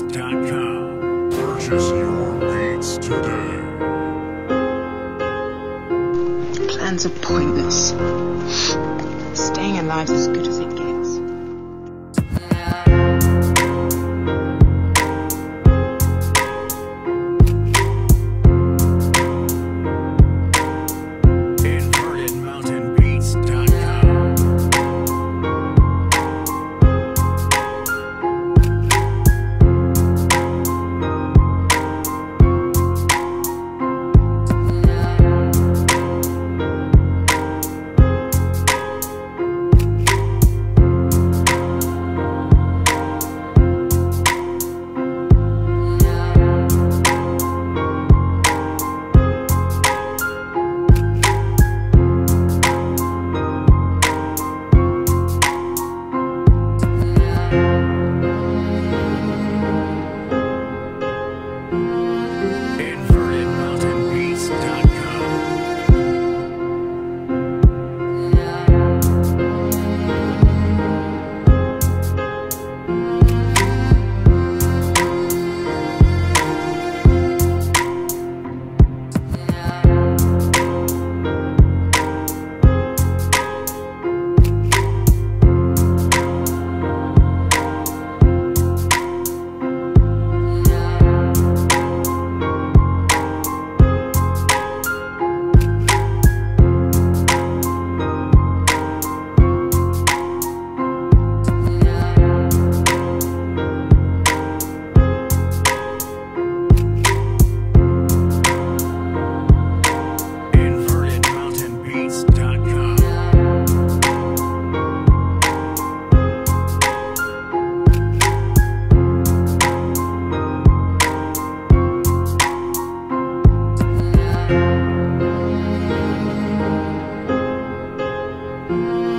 Beats.com. Purchase your beats today. Plans are pointless. Staying alive is as good as it gets. Thank